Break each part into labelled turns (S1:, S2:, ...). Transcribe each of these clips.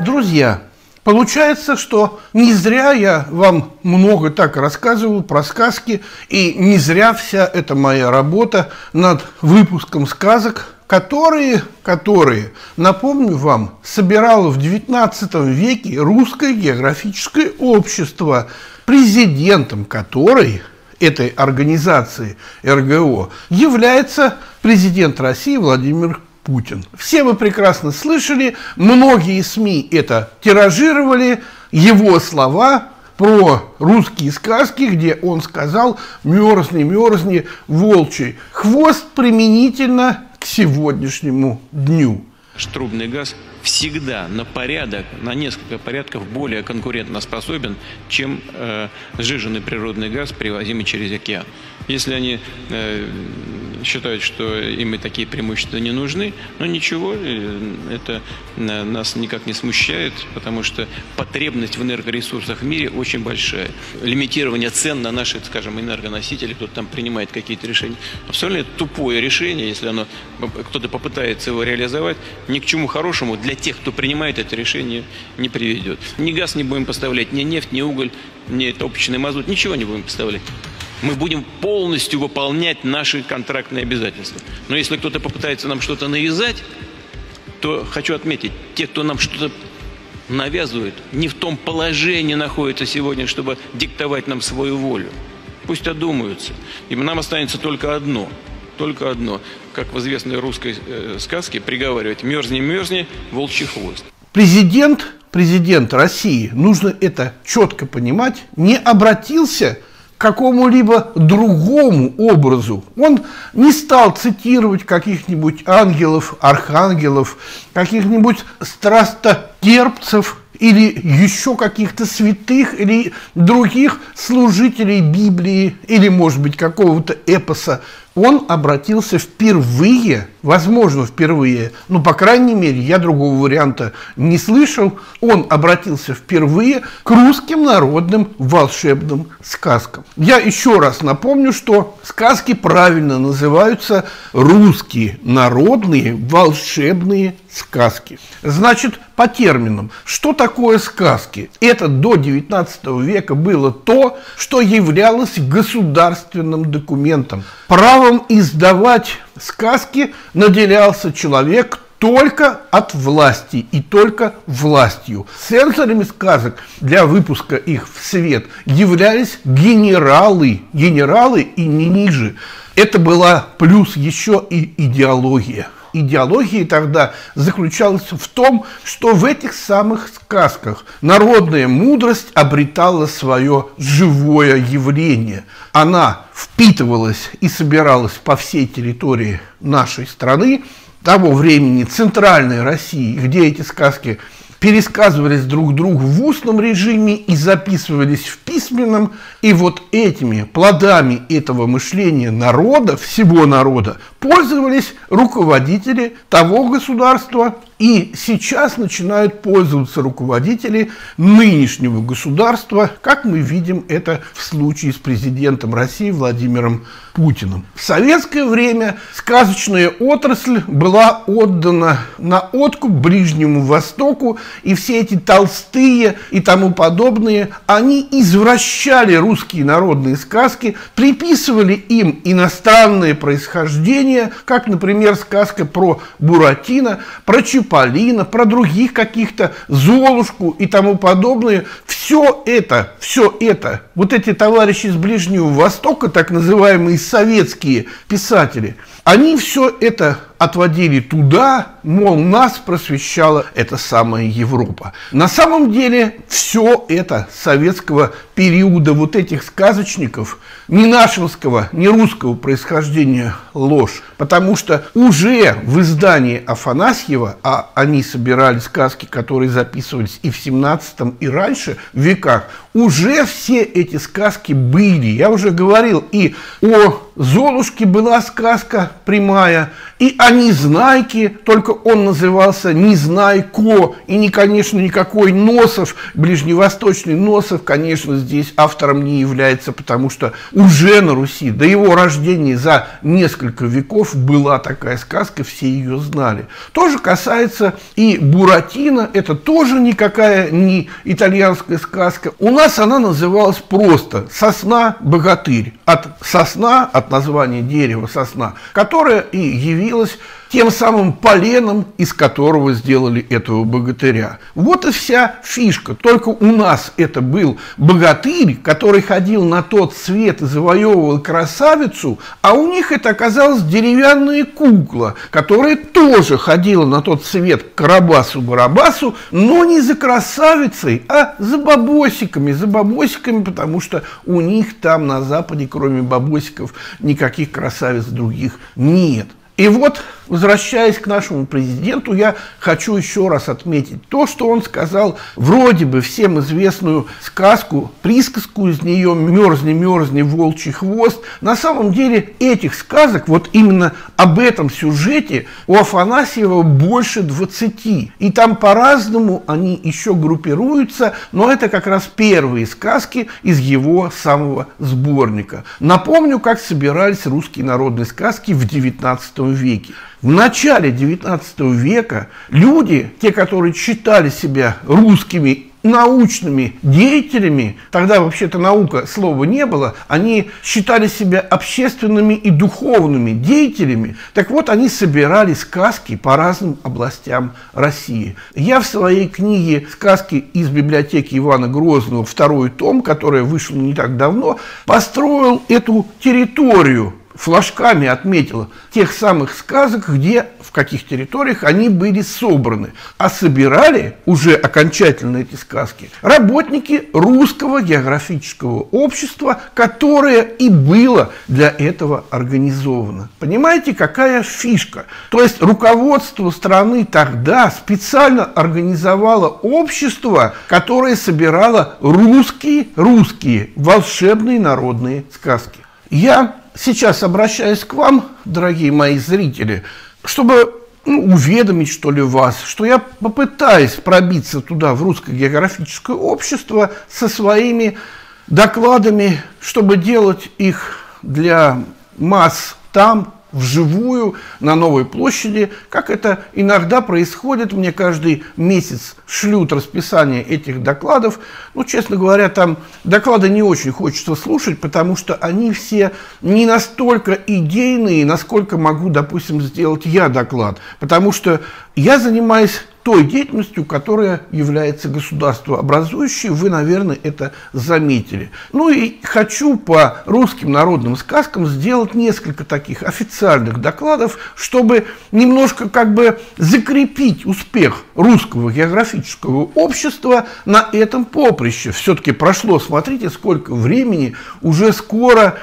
S1: Друзья, Получается, что не зря я вам много так рассказывал про сказки, и не зря вся эта моя работа над выпуском сказок, которые, которые, напомню вам, собирало в XIX веке русское географическое общество, президентом которой этой организации РГО является президент России Владимир Путин. Все вы прекрасно слышали, многие СМИ это тиражировали, его слова про русские сказки, где он сказал «мерзни, мерзни, волчий хвост» применительно к сегодняшнему дню.
S2: Трубный газ всегда на порядок, на несколько порядков более конкурентоспособен, чем э, сжиженный природный газ, привозимый через океан. Если они э, считают, что им и такие преимущества не нужны, но ничего, э, это э, нас никак не смущает, потому что потребность в энергоресурсах в мире очень большая. Лимитирование цен на наши, скажем, энергоносители, кто-то там принимает какие-то решения, абсолютно тупое решение, если оно кто-то попытается его реализовать, ни к чему хорошему для тех, кто принимает это решение, не приведет. Ни газ не будем поставлять, ни нефть, ни уголь, ни топочный мазут, ничего не будем поставлять мы будем полностью выполнять наши контрактные обязательства. Но если кто-то попытается нам что-то навязать, то хочу отметить, те, кто нам что-то навязывают, не в том положении находятся сегодня, чтобы диктовать нам свою волю. Пусть одумаются. И нам останется только одно. Только одно. Как в известной русской э, сказке приговаривать «мерзни, мерзни, волчий хвост».
S1: Президент, президент России, нужно это четко понимать, не обратился какому-либо другому образу. Он не стал цитировать каких-нибудь ангелов, архангелов, каких-нибудь страстотерпцев или еще каких-то святых или других служителей Библии или, может быть, какого-то эпоса он обратился впервые, возможно, впервые, ну, по крайней мере, я другого варианта не слышал, он обратился впервые к русским народным волшебным сказкам. Я еще раз напомню, что сказки правильно называются русские народные волшебные сказки. Значит, по терминам, что такое сказки? Это до 19 века было то, что являлось государственным документом. Правом издавать сказки наделялся человек только от власти и только властью. Цензорами сказок для выпуска их в свет являлись генералы, генералы и не ниже. Это была плюс еще и идеология идеологии тогда заключалась в том, что в этих самых сказках народная мудрость обретала свое живое явление. Она впитывалась и собиралась по всей территории нашей страны, того времени центральной России, где эти сказки пересказывались друг другу в устном режиме и записывались в письменном. И вот этими плодами этого мышления народа, всего народа, пользовались руководители того государства, и сейчас начинают пользоваться руководители нынешнего государства, как мы видим это в случае с президентом России Владимиром Путиным. В советское время сказочная отрасль была отдана на откуп Ближнему Востоку, и все эти толстые и тому подобные, они извращали русские народные сказки, приписывали им иностранное происхождение, как, например, сказка про Буратино, про Чапаева, Полина, про других каких-то, Золушку и тому подобное. Все это, все это, вот эти товарищи с Ближнего Востока, так называемые советские писатели, они все это отводили туда, мол, нас просвещала эта самая Европа. На самом деле все это советского периода вот этих сказочников ни нашинского, ни русского происхождения ложь, потому что уже в издании Афанасьева, а они собирали сказки, которые записывались и в 17 и раньше веках, уже все эти сказки были. Я уже говорил и о Золушке была сказка прямая, и о Незнайке, только он назывался Незнайко, и, не, конечно, никакой Носов, ближневосточный Носов, конечно, здесь автором не является, потому что уже на Руси, до его рождения за несколько веков была такая сказка, все ее знали. Тоже касается и Буратино, это тоже никакая не итальянская сказка. У нас она называлась просто «Сосна-богатырь». От сосна, от названия дерева сосна, которая и явилась тем самым поленом, из которого сделали этого богатыря. Вот и вся фишка. Только у нас это был богатырь, который ходил на тот свет и завоевывал красавицу, а у них это оказалась деревянная кукла, которая тоже ходила на тот свет к Карабасу-Барабасу, но не за красавицей, а за бабосиками, за бабосиками, потому что у них там на Западе, кроме бабосиков, никаких красавиц других нет. И вот Возвращаясь к нашему президенту, я хочу еще раз отметить то, что он сказал вроде бы всем известную сказку, присказку из нее «Мерзни, мерзни, волчий хвост». На самом деле этих сказок, вот именно об этом сюжете у Афанасьева больше 20. И там по-разному они еще группируются, но это как раз первые сказки из его самого сборника. Напомню, как собирались русские народные сказки в XIX веке. В начале XIX века люди, те, которые считали себя русскими научными деятелями, тогда вообще-то наука слова не было, они считали себя общественными и духовными деятелями. Так вот, они собирали сказки по разным областям России. Я в своей книге «Сказки из библиотеки Ивана Грозного», второй том, которая вышла не так давно, построил эту территорию флажками отметила тех самых сказок, где, в каких территориях они были собраны. А собирали уже окончательно эти сказки работники русского географического общества, которое и было для этого организовано. Понимаете, какая фишка? То есть руководство страны тогда специально организовало общество, которое собирало русские, русские волшебные народные сказки. Я сейчас обращаюсь к вам, дорогие мои зрители, чтобы ну, уведомить, что ли, вас, что я попытаюсь пробиться туда, в русское географическое общество, со своими докладами, чтобы делать их для масс там, вживую на Новой площади, как это иногда происходит. Мне каждый месяц шлют расписание этих докладов. Ну, честно говоря, там доклады не очень хочется слушать, потому что они все не настолько идейные, насколько могу, допустим, сделать я доклад. Потому что я занимаюсь той деятельностью, которая является государствообразующей. Вы, наверное, это заметили. Ну и хочу по русским народным сказкам сделать несколько таких официальных докладов, чтобы немножко как бы закрепить успех русского географического общества на этом поприще. Все-таки прошло, смотрите, сколько времени, уже скоро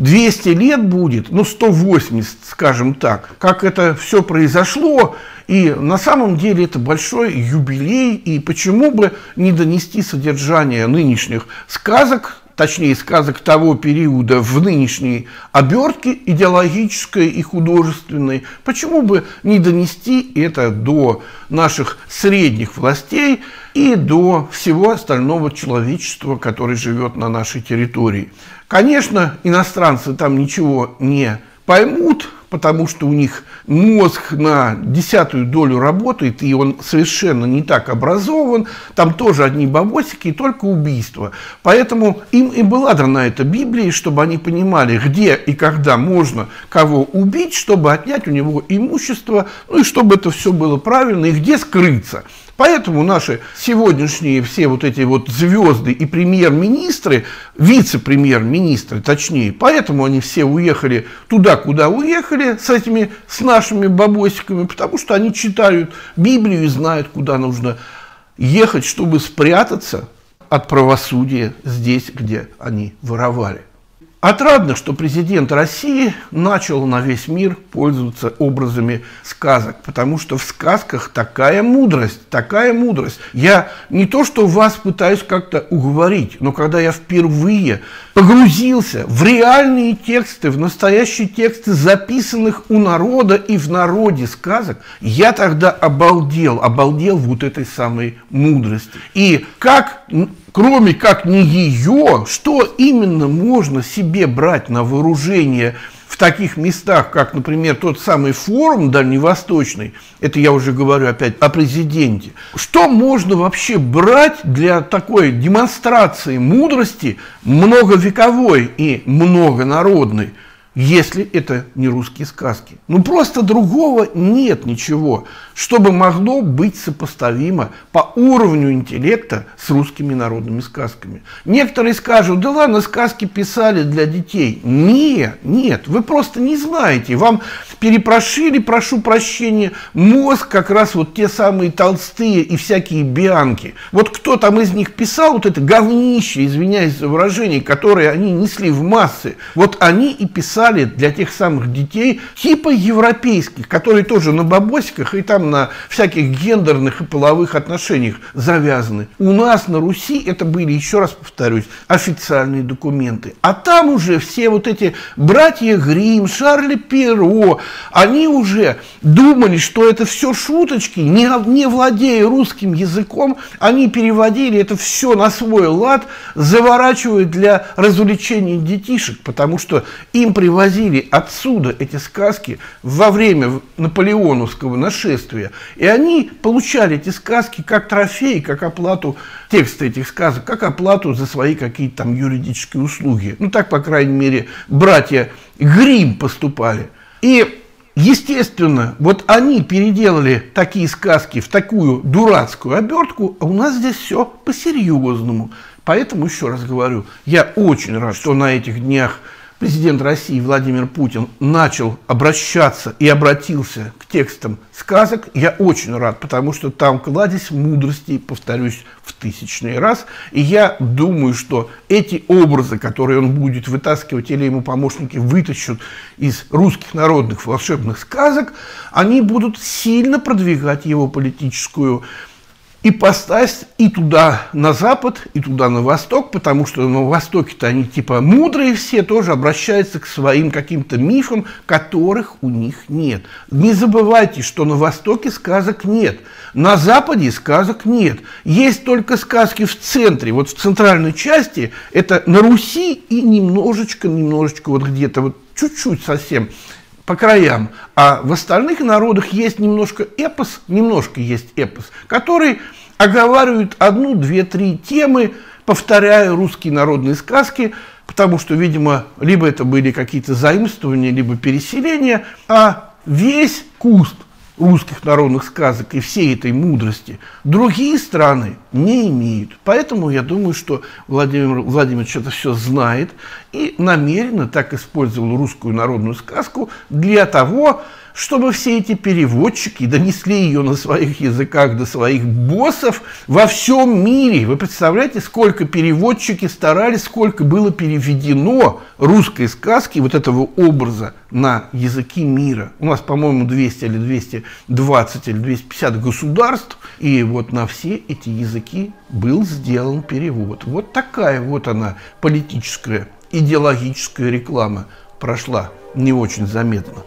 S1: 200 лет будет, ну 180, скажем так, как это все произошло, и на самом деле это большой юбилей, и почему бы не донести содержание нынешних сказок, точнее сказок того периода в нынешней обертке идеологической и художественной, почему бы не донести это до наших средних властей и до всего остального человечества, которое живет на нашей территории. Конечно, иностранцы там ничего не поймут, потому что у них мозг на десятую долю работает, и он совершенно не так образован, там тоже одни бабосики и только убийства. Поэтому им и была дана эта Библия, чтобы они понимали, где и когда можно кого убить, чтобы отнять у него имущество, ну и чтобы это все было правильно, и где скрыться. Поэтому наши сегодняшние все вот эти вот звезды и премьер-министры, вице-премьер-министры точнее, поэтому они все уехали туда, куда уехали с этими, с нашими бабосиками, потому что они читают Библию и знают, куда нужно ехать, чтобы спрятаться от правосудия здесь, где они воровали. Отрадно, что президент России начал на весь мир пользоваться образами сказок, потому что в сказках такая мудрость, такая мудрость. Я не то, что вас пытаюсь как-то уговорить, но когда я впервые погрузился в реальные тексты, в настоящие тексты записанных у народа и в народе сказок, я тогда обалдел, обалдел вот этой самой мудрости. И как кроме как не ее, что именно можно себе брать на вооружение в таких местах, как, например, тот самый форум дальневосточный, это я уже говорю опять о президенте, что можно вообще брать для такой демонстрации мудрости многовековой и многонародной, если это не русские сказки. Ну просто другого нет ничего, чтобы могло быть сопоставимо по уровню интеллекта с русскими народными сказками. Некоторые скажут, да ладно, сказки писали для детей. Нет, нет, вы просто не знаете. Вам перепрошили, прошу прощения, мозг как раз вот те самые толстые и всякие бианки. Вот кто там из них писал вот это говнище, извиняюсь за выражение, которое они несли в массы, вот они и писали для тех самых детей типа европейских, которые тоже на бабосиках и там на всяких гендерных и половых отношениях завязаны. У нас на Руси это были, еще раз повторюсь, официальные документы. А там уже все вот эти братья Грим, Шарли Перо, они уже думали, что это все шуточки, не, не владея русским языком, они переводили это все на свой лад, заворачивая для развлечения детишек, потому что им привозили отсюда эти сказки во время наполеоновского нашествия, и они получали эти сказки как трофей, как оплату текста этих сказок, как оплату за свои какие-то там юридические услуги. Ну так, по крайней мере, братья Грим поступали. И Естественно, вот они переделали такие сказки в такую дурацкую обертку, а у нас здесь все по-серьезному. Поэтому, еще раз говорю, я очень рад, что на этих днях президент России Владимир Путин начал обращаться и обратился к текстам сказок, я очень рад, потому что там кладезь мудрости, повторюсь, в тысячный раз. И я думаю, что эти образы, которые он будет вытаскивать или ему помощники вытащат из русских народных волшебных сказок, они будут сильно продвигать его политическую и поставить и туда на запад, и туда на восток, потому что на востоке-то они типа мудрые все, тоже обращаются к своим каким-то мифам, которых у них нет. Не забывайте, что на востоке сказок нет, на западе сказок нет. Есть только сказки в центре, вот в центральной части, это на Руси и немножечко, немножечко вот где-то, вот чуть-чуть совсем по краям. А в остальных народах есть немножко эпос, немножко есть эпос, который оговаривает одну, две, три темы, повторяя русские народные сказки, потому что, видимо, либо это были какие-то заимствования, либо переселения, а весь куст – русских народных сказок и всей этой мудрости другие страны не имеют. Поэтому я думаю, что Владимир Владимирович это все знает и намеренно так использовал русскую народную сказку для того, чтобы все эти переводчики донесли ее на своих языках до своих боссов во всем мире. Вы представляете, сколько переводчики старались, сколько было переведено русской сказки, вот этого образа на языки мира. У нас, по-моему, 200 или 220 или 250 государств, и вот на все эти языки был сделан перевод. Вот такая вот она политическая, идеологическая реклама прошла не очень заметно.